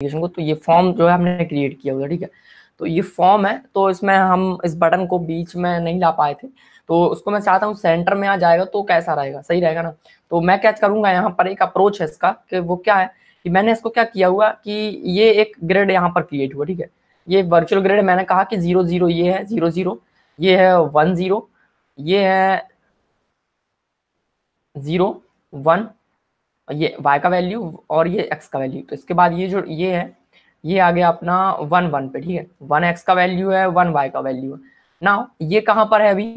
Application को तो ये फॉर्म जो है हमने क्रिएट किया हुआ ठीक है? तो ये फॉर्म है तो इसमें हम इस बटन को बीच में नहीं ला पाए थे। तो उसको मैं चाहता हूँ सेंटर में आ जाएगा तो कैसा रहेगा? सही रहेगा ना? तो मैं क्या करूँगा यहाँ पर एक अप्रोच है इसका, कि वो क्या है? कि मैंने इसको क्या किया हुआ कि ये एक ग्रेड यहाँ पर क्रिएट हुआ, ठीक है? ये वर्चुअल ग्रेड मैंने कहा कि ज़ीरो ज़ीरो ये है ज़ीरो ज़ीरो ये है वन ज़ीरो ये है ज़ीरो वन ये y का वैल्यू और ये x का वैल्यू तो इसके बाद ये जो, ये है, ये आ गया अपना वन वन पे, ठीक है? वन एक्स का वैल्यू है वन वाई का वैल्यू है। ना ये कहाँ पर है अभी?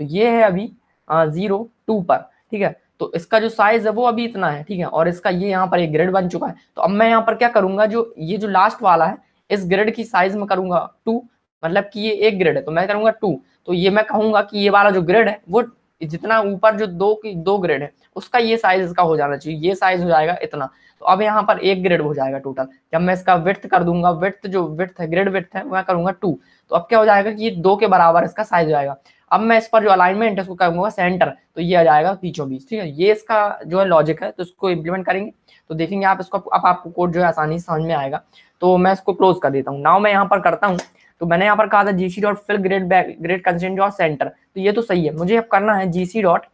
तो ये है अभी ज़ीरो टू पर, ठीक है? तो इसका जो साइज़ है वो अभी इतना है, ठीक है? और इसका ये यहाँ पर एक ग्रेड बन चुका है। तो अब मैं यहाँ पर क्या करूँगा? जो, ये जो लास्ट वाला है, इस ग्रेड की साइज़ में करूँगा टू मतलब कि ये एक ग्रेड है तो मैं करूँगा टू तो ये मैं कहूँगा कि ये वाला जो ग्रेड है, वो जितना ऊपर जो दो की, दो ग्रेड है, उसका ये साइज़ इसका हो जाना चाहिए, ये साइज़ हो जाएगा इतना। तो अब यहाँ पर एक ग्रेड हो जाएगा टोटल जब मैं इसका विथ कर दूँगा विथ जो विथ है ग्रेड विथ है, मैं करूँगा टू तो अब क्या हो जाएगा कि ये दो के बराबर इसका साइज़ हो जाएगा। अब मैं इस पर जो अलाइनमेंट है, उसको करूँगा सेंटर तो ये आ जाएगा बीचों बीच, ठीक है? ये इसका जो है लॉजिक है तो इसको इम्प्लीमेंट करेंगे। तो देखेंगे आप इसको, अब आपको कोड जो है आसानी से समझ में आएगा। तो मैं इसको क्लोज कर देता हूँ। नाउ मैं यहाँ पर करता हूँ। तो मैंने यहाँ पर कहा था GC dot fill grade grade consent dot center तो ये तो सही है। मुझे अब करना है GC dot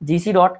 GC dot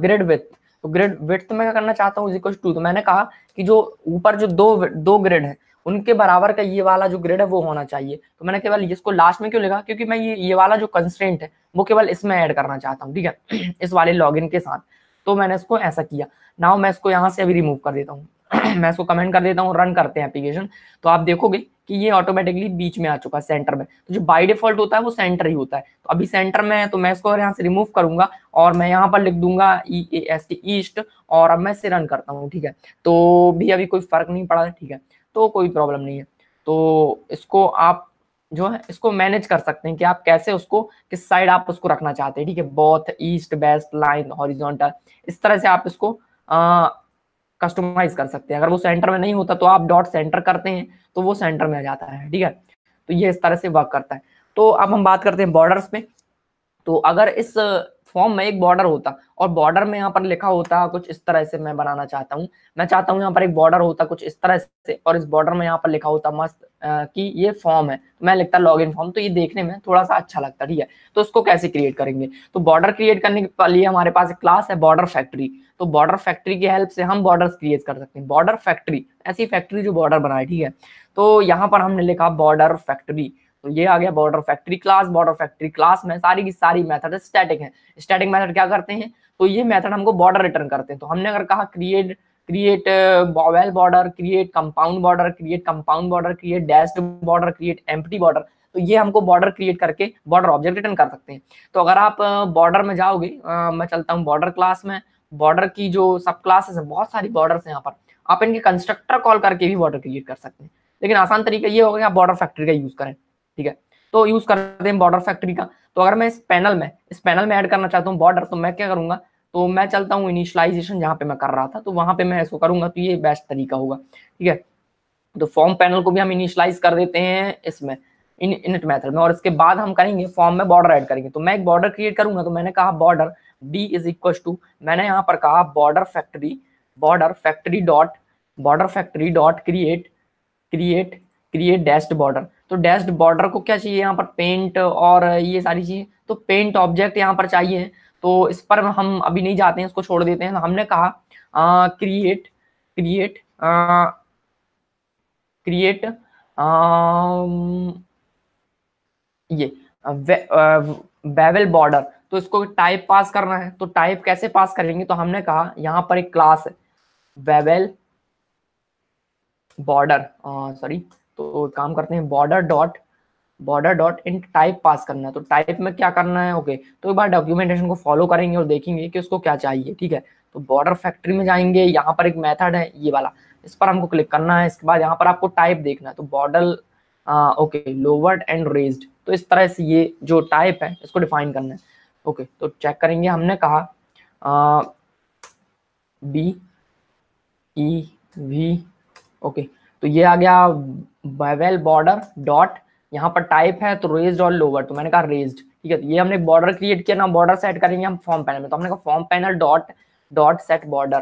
grade with तो ग्रेड विथ मैं क्या करना चाहता हूँ? इक्वल टू तो मैंने कहा कि जो ऊपर जो दो दो ग्रेड है, उनके बराबर का ये वाला जो ग्रेड है, वो होना चाहिए। तो मैंने केवल इसको लास्ट में क्यों लिखा? क्योंकि मैं ये ये वाला जो कंस्ट्रेंट है, वो केवल इसमें ऐड करना चाहता हूँ, ठीक है? इस वाले लॉगिन के साथ। तो मैंने इसको ऐसा किया। नाउ मैं इसको यहाँ से अभी रिमूव कर देता हूँ। मैं इसको कमेंट कर देता हूँ रन करते हैं एप्लीकेशन तो आप देखोगे कि ये ऑटोमेटिकली बीच में आ चुका है सेंटर में। तो जो बाई डिफ़ॉल्ट होता है, वो सेंटर ही होता है। तो अभी सेंटर में है तो मैं इसको यहाँ से रिमूव करूँगा और मैं यहाँ पर लिख दूँगा E A S T east और अब मैं इसे रन करता हूँ, ठीक है? तो भी अभी कोई फ़र्क नहीं पड़ा, ठीक है? तो कोई प्रॉब्लम नहीं है। तो इसको आप जो है, इसको मैनेज कर सकते हैं कि आप कैसे उसको, किस साइड आप उसको रखना चाहते हैं, ठीक है? Both east west line horizontal इस तरह से आप इसको कस्टमाइज कर सकते हैं। अगर वो सेंटर में नहीं होता तो आप डॉट सेंटर करते हैं तो वो सेंटर में आ जाता है, ठीक है? तो ये इस तरह से वर्क करता है। तो अब हम बात करते हैं बॉर्डर्स पे। तो अगर इस फॉर्म में एक बॉर्डर होता और बॉर्डर में यहाँ पर लिखा होता कुछ इस तरह से मैं बनाना चाहता हूँ। मैं चाहता हूँ यहाँ पर एक बॉर्डर होता कुछ इस तरह से और इस बॉर्डर में यहाँ पर लिखा होता मस्त कि ये फॉर्म है। मैं लिखता लॉग इन फॉर्म तो ये देखने में थोड़ा सा अच्छा लगता, ठीक है? तो उसको कैसे क्रिएट करेंगे? तो बॉर्डर क्रिएट करने के लिए हमारे पास एक क्लास है बॉर्डर फैक्ट्री तो बॉर्डर फैक्ट्री की हेल्प से हम बॉर्डर क्रिएट कर सकते हैं। बॉर्डर फैक्ट्री ऐसी फैक्ट्री जो बॉर्डर बनाए, ठीक है? तो यहाँ पर हमने लिखा बॉर्डर फैक्ट्री ये आ गया border factory class border factory class में सारी की सारी मेथड स्टैटिक है। स्टैटिक मेथड क्या करते हैं? तो ये मेथड हमको बॉर्डर रिटर्न करते हैं। तो हमने अगर कहा create create bevel border create compound border create compound border create dashed border create empty border तो ये हमको बॉर्डर क्रिएट करके बॉर्डर ऑब्जेक्ट रिटर्न कर सकते हैं। तो अगर आप बॉर्डर में जाओगे आ, मैं चलता हूँ बॉर्डर क्लास में। बॉर्डर की जो सब क्लासेस है बहुत सारी बॉर्डर है यहाँ पर। आप इनके कंस्ट्रक्टर कॉल करके भी बॉर्डर क्रिएट कर सकते हैं। लेकिन आसान तरीका ये होगा कि आप बॉर्डर फैक्ट्री का यूज़ करें। ठीक है? तो यूज़ करते हैं बॉर्डर फैक्ट्री का। तो अगर मैं इस पैनल में, इस पैनल में ऐड करना चाहता हूँ बॉर्डर तो मैं क्या करूँगा? तो मैं चलता हूँ इनिशियलाइजेशन जहाँ पे मैं कर रहा था तो वहाँ पे मैं इसको करूँगा तो ये बेस्ट तरीका होगा, ठीक है? तो फॉर्म पैनल को भी हम इनिशियलाइज कर देते हैं इसमें इन इनिट मेथड में, और इसके बाद हम करेंगे फॉर्म में बॉर्डर ऐड करेंगे। तो मैं एक बॉर्डर क्रिएट करूँगा तो मैंने कहा border B is equal to मैंने यहाँ पर कहा border factory border factory dot border factory dot create create create dashed border तो डैश्ड बॉर्डर को क्या चाहिए यहाँ पर? पेंट और ये सारी चीज़ें। तो पेंट ऑब्जेक्ट यहाँ पर चाहिए। तो इस पर हम अभी नहीं जाते हैं, इसको छोड़ देते हैं। हमने कहा क्रिएट क्रिएट क्रिएट ये बेवल बॉर्डर तो इसको टाइप पास करना है। तो टाइप कैसे पास करेंगे? तो हमने कहा, यहाँ पर एक क्लास है। बेवल बॉर्डर सॉरी तो काम करते हैं border dot border dot in type pass करना है। तो टाइप में क्या करना है? ओके तो एक बार डॉक्यूमेंटेशन को फॉलो करेंगे और देखेंगे कि उसको क्या चाहिए ठीक है? तो बॉर्डर फैक्ट्री में जाएँगे यहाँ पर एक मेथड है ये वाला। इस पर हमको क्लिक करना है इसके बाद यहाँ पर आपको टाइप देखना है। तो border okay lowered and raised तो इस तरह से ये जो टाइप है इसको डिफाइन करना है। ओके okay, तो चेक करेंगे हमने कहा बी ई वी ओके तो ये आ गया बेवेल बॉर्डर डॉट यहाँ पर टाइप है तो रेज्ड और लोअर तो मैंने कहा रेज्ड ठीक है ये हमने बॉर्डर क्रिएट किया, ना बॉर्डर सेट करेंगे हम फॉर्म पैनल में तो हमने कहा form panel dot dot set border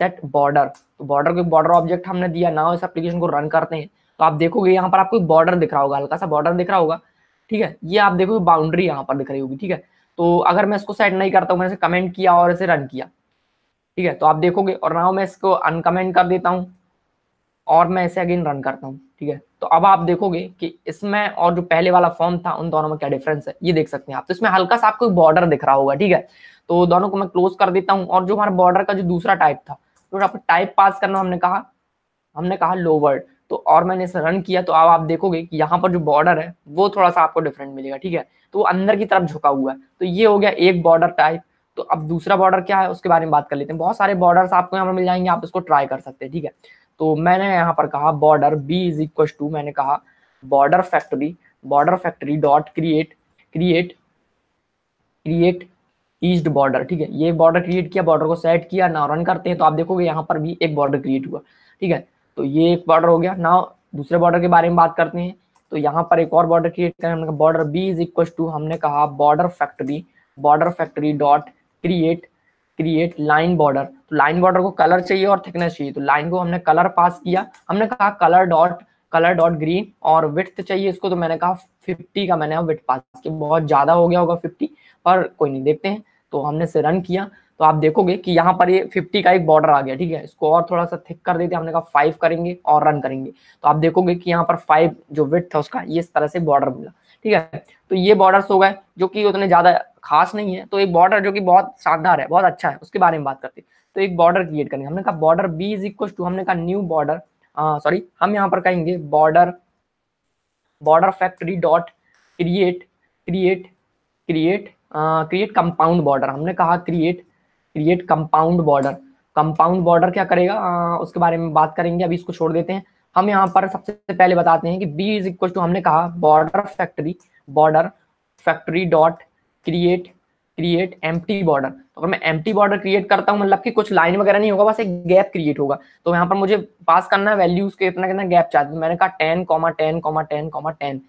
set border तो बॉर्डर को बॉर्डर ऑब्जेक्ट हमने दिया ना इस एप्लीकेशन को रन करते हैं तो आप देखोगे यहाँ पर आपको बॉर्डर दिख रहा होगा, हल्का सा बॉर्डर दिख रहा होगा, ठीक है, ये आप देखोगे बाउंड्री यहाँ पर दिख रही होगी, ठीक है तो अगर मैं इसको सेट नहीं करता हूँ, मैंने कमेंट किया और इसे रन किया, ठीक है तो आप देखोगे, और ना मैं इसको अनकमेंट कर देता हूँ और मैं इसे अगेन रन करता हूँ, ठीक है? तो अब आप देखोगे कि इसमें और जो पहले वाला फॉर्म था, उन दोनों में क्या डिफरेंस है, ये देख सकते हैं आप। तो इसमें हल्का सा आपको बॉर्डर दिख रहा होगा, ठीक है? तो दोनों को मैं क्लोज कर देता हूँ, और जो हमारा बॉर्डर का जो दूसरा टाइप था तो टाइप पास करना हमने कहा हमने कहा लोवर्ड तो और मैंने इसे रन किया तो अब आप देखोगे कि यहाँ पर जो बॉर्डर है, वो थोड़ा सा आपको डिफरेंट मिलेगा, ठीक है? तो वो अंदर की तरफ़ झुका हुआ है तो ये हो गया एक बॉर्डर टाइप तो अब दूसरा बॉर्डर क्या है, उसके बारे में बात कर लेते हैं। बहुत सारे बॉर्डर्स आपको यहाँ पर मिल जाएँगे, आप इसको ट्राई कर सकते हैं, ठीक है? तो मैंने यहाँ पर कहा border b is equal to मैंने कहा border factory border factory dot create create create east border ठीक है, ये बॉर्डर क्रिएट किया बॉर्डर को सेट किया ना रन करते हैं तो आप देखोगे यहाँ पर भी एक बॉर्डर क्रिएट हुआ। ठीक है तो ये एक बॉर्डर हो गया। ना दूसरे बॉर्डर के बारे में बात करते हैं। तो यहाँ पर एक और बॉर्डर क्रिएट करें, हमने border b is equal to हमने कहा border factory border factory dot create create line border तो लाइन बॉर्डर को कलर चाहिए और थिकनेस चाहिए। तो लाइन को हमने कलर पास किया। हमने कहा colour dot colour dot green और विथ चाहिए इसको तो मैंने कहा 50 का मैंने विथ पास किया। बहुत ज़्यादा हो गया होगा 50 पर कोई नहीं, देखते हैं। तो हमने से रन किया। तो आप देखोगे कि यहाँ पर ये 50 का एक बॉर्डर आ गया, ठीक है? इसको और थोड़ा सा थिक कर देते हमने कहा फाइव करेंगे और रन करेंगे। तो आप देखोगे कि यहाँ पर फाइव जो विथ था उसका, ये इस तरह से बॉर्डर मिला। ठीक है? तो ये बॉर्डर्स हो गए जो कि उतने ज़्यादा खास नहीं है। तो एक बॉर्डर जो कि बहुत शानदार है बहुत अच्छा है उसके बारे में बात करते हैं। तो एक बॉर्डर क्रिएट करेंगे। हमने कहा border b is equal to हमने कहा न्यू बॉर्डर सॉरी हम यहाँ पर कहेंगे border border factory dot create create create create compound border हमने कहा create create compound border compound border क्या करेगा? आ, उसके बारे में बात करेंगे अभी इसको छोड़ देते हैं। हम यहाँ पर सबसे पहले बताते हैं कि बी इज़ इक्वल टू हमने कहा border factory border factory dot create create empty border तो अगर मैं एम्प्टी बॉर्डर क्रिएट करता हूँ मतलब कि कुछ लाइन वगैरह नहीं होगा, बस एक गैप क्रिएट होगा। तो यहाँ पर मुझे पास करना है वैल्यूज़ के इतना कितना गैप चाहते मैंने कहा ten comma ten comma ten comma ten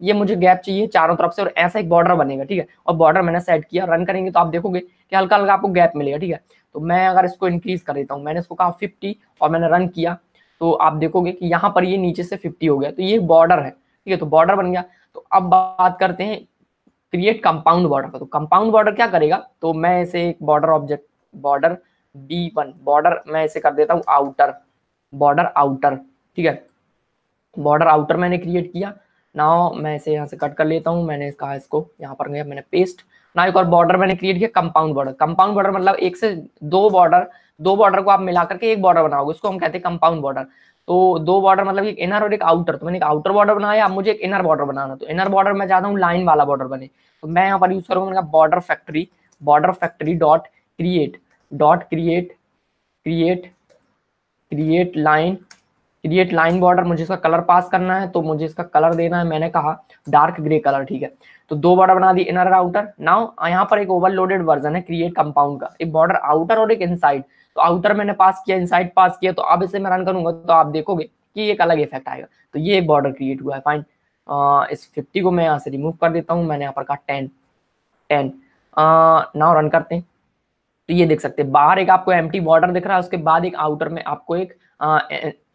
ये मुझे गैप चाहिए चारों तरफ़ से और ऐसा एक बॉर्डर बनेगा, ठीक है? और बॉर्डर मैंने सेट किया रन करेंगे तो आप देखोगे कि हल्का हल्का आपको गैप मिलेगा, ठीक है? तो मैं अगर इसको इंक्रीज कर देता हूँ, मैंने इसको कहा फिफ्टी और मैंने रन किया तो आप देखोगे कि यहाँ पर ये नीचे से फिफ्टी हो गया तो ये बॉर्डर है, ठीक है? तो बॉर्डर बन गया। तो अब बात करते हैं क्रिएट कंपाउंड बॉर्डर का तो कंपाउंड बॉर्डर क्या करेगा? तो मैं इसे एक border object border b one border मैं इसे कर देता हूँ आउटर बॉर्डर आउटर ठीक है? बॉर्डर आउटर मैंने क्रिएट किया। नाउ मैं इसे यहाँ से कट कर लेता हूँ, मैंने कहा इसको यहाँ पर गया, मैंने पेस्ट ना एक और बॉर्डर मैंने क्रिएट किया कंपाउंड बॉर्डर कंपाउंड बॉर्डर मतलब एक से दो बॉर्डर दो बॉर्डर को आप मिला करके एक बॉर्डर बनाओगे, उसको हम कहते हैं कंपाउंड बॉर्डर तो दो बॉर्डर मतलब एक इनर और एक आउटर तो मैंने एक आउटर बॉर्डर बनाया, अब मुझे एक इनर बॉर्डर बनाना तो इनर बॉर्डर मैं चाहता हूँ लाइन वाला बॉर्डर बने। तो मैं यहाँ पर यूज़ करूँगा border factory border factory dot create dot create create create line create line border मुझे इसका कलर पास करना है तो मुझे इसका कलर देना है, मैंने कहा डार्क ग्रे कलर ठीक है। तो दो बॉर्डर बना दी इनर आउटर नाउ यहाँ पर एक ओवरलोडेड वर्जन है क्रिएट कंपाउंड का। एक बॉर्डर आउटर और एक इनसाइड तो आउटर मैंने पास किया इनसाइड पास किया तो अब इसे मैं रन करूँगा तो आप देखोगे कि एक अलग इफ़ेक्ट आएगा। तो ये एक बॉर्डर क्रिएट हुआ है फाइन इस 50 को मैं यहाँ से रिमूव कर देता हूँ, मैंने यहाँ पर कहा टेन टेन नाउ रन करते हैं। तो ये देख सकते हैं, बाहर एक आपको एमटी बॉर्डर दिख रहा है, उसके बाद एक आउटर में आपको एक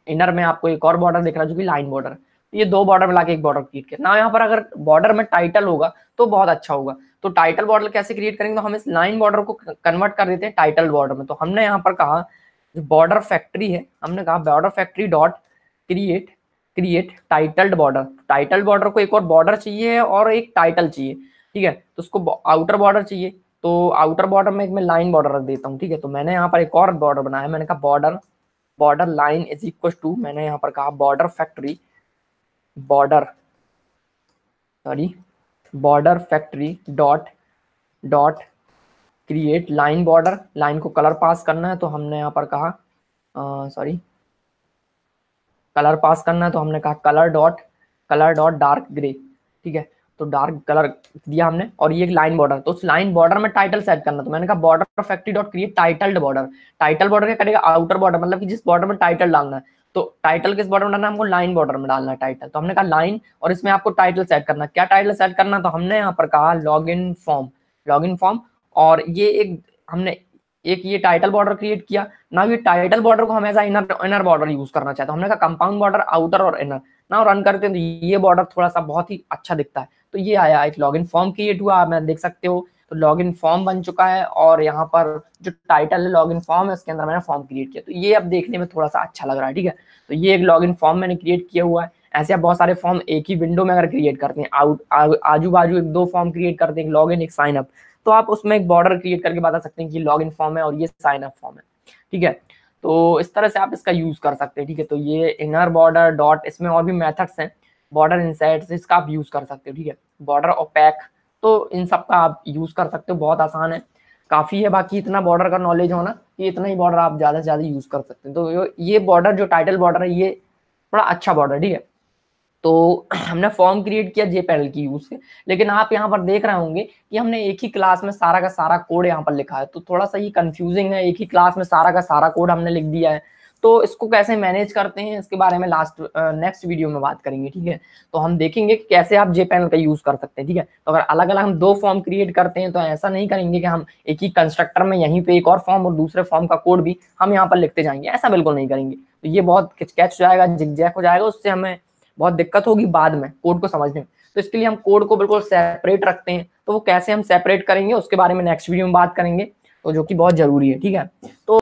इनर में आपको एक और बॉर्डर दिख रहा है, जो कि लाइन बॉर्डर ये दो बॉर्डर मिला के एक बॉर्डर क्रिएट किया। ना यहाँ पर अगर बॉर्डर में टाइटल होगा तो बहुत अच्छा होगा। तो टाइटल बॉर्डर कैसे क्रिएट करेंगे? तो हम इस लाइन बॉर्डर को कन्वर्ट कर देते हैं टाइटल बॉर्डर में। तो हमने यहाँ पर कहा, जो बॉर्डर फैक्ट्री है, हमने कहा border factory dot create create titled border title border को एक और बॉर्डर चाहिए और एक टाइटल चाहिए, ठीक है? तो उसको आउटर बॉर्डर चाहिए। तो आउटर बॉर्डर में एक मैं लाइन बॉर्डर रख देता हूँ, ठीक है? तो मैंने यहाँ पर एक और बॉर्डर बनाया। मैंने कहा border border line is equal to मैंने यहाँ पर कहा border factory border sorry border factory dot dot create line border line को कलर पास करना है तो हमने यहाँ पर कहा सॉरी कलर पास करना है तो हमने कहा colour dot colour dot dark grey ठीक है? तो डार्क कलर दिया हमने और ये एक लाइन बॉर्डर तो उस लाइन बॉर्डर में टाइटल सेट करना तो मैंने कहा border factory dot create titled border title border क्या करेगा? आउटर बॉर्डर मतलब कि जिस बॉर्डर में टाइटल डालना है। तो टाइटल किस बॉर्डर में डालना हमको लाइन बॉर्डर में डालना है टाइटल तो हमने कहा लाइन और इसमें आपको टाइटल सेट करना क्या टाइटल सेट करना तो हमने यहाँ पर कहा log in form log in form और ये एक, हमने एक ये टाइटल बॉर्डर क्रिएट किया। ना ये टाइटल बॉर्डर को हम ऐसा इनर इनर बॉर्डर यूज़ करना चाहते हमने कहा कंपाउंड बॉर्डर आउटर और इनर ना रन करते हैं तो ये बॉर्डर थोड़ा सा बहुत ही अच्छा दिखता है। तो ये आया एक लॉगिन फॉर्म क्रिएट हुआ, आप देख सकते हो। तो लॉगिन फॉर्म बन चुका है और यहाँ पर जो टाइटल है लॉगिन फॉर्म है, उसके अंदर मैंने फॉर्म क्रिएट किया। तो ये अब देखने में थोड़ा सा अच्छा लग रहा है, ठीक है? तो ये एक लॉगिन फॉर्म मैंने क्रिएट किया हुआ है। ऐसे आप बहुत सारे फॉर्म एक ही विंडो में अगर क्रिएट करते हैं आउट आजू बाजू एक दो फॉर्म क्रिएट करते हैं लॉग इन एक साइन अप तो आप उसमें एक बॉर्डर क्रिएट करके बता सकते हैं कि लॉग इन फॉर्म है और ये साइन अप फॉर्म है, ठीक है? तो इस तरह से आप इसका यूज़ कर सकते हैं, ठीक है? तो ये इनर बॉर्डर डॉट इसमें और भी मेथड्स हैं बॉर्डर इनसाइड इसका आप यूज़ कर सकते हो, ठीक है? बॉर्डर ओपैक तो इन सब का आप यूज़ कर सकते हो, बहुत आसान है। काफ़ी है, बाकी इतना बॉर्डर का नॉलेज होना कि इतना ही बॉर्डर आप ज़्यादा से ज़्यादा यूज़ कर सकते हैं। तो ये बॉर्डर जो टाइटल बॉर्डर है, ये बड़ा अच्छा बॉर्डर ठीक है? तो हमने फॉर्म क्रिएट किया जे पैनल की यूज़ से। लेकिन आप यहाँ पर देख रहे होंगे कि हमने एक ही क्लास में सारा का सारा कोड यहाँ पर लिखा है। तो थोड़ा सा ये कंफ्यूजिंग है, एक ही क्लास में सारा का सारा कोड हमने लिख दिया है। तो इसको कैसे मैनेज करते हैं, इसके बारे में लास्ट नेक्स्ट वीडियो में बात करेंगे, ठीक है? तो हम देखेंगे कि कैसे आप जे पैनल का यूज़ कर सकते हैं, ठीक है? तो अगर अलग अलग हम दो फॉर्म क्रिएट करते हैं तो ऐसा नहीं करेंगे कि हम एक ही कंस्ट्रक्टर में यहीं पे एक और फॉर्म और दूसरे फॉर्म का कोड भी हम यहाँ पर लिखते जाएँगे, ऐसा बिल्कुल नहीं करेंगे। तो ये बहुत कैच हो जाएगा, जिग हो जाएगा, उससे हमें बहुत दिक्कत होगी बाद में कोड को समझने में। तो इसके लिए हम कोड को बिल्कुल सेपरेट रखते हैं तो वो कैसे हम सेपरेट करेंगे, उसके बारे में नेक्स्ट वीडियो में बात करेंगे तो जो कि बहुत ज़रूरी है, ठीक है? तो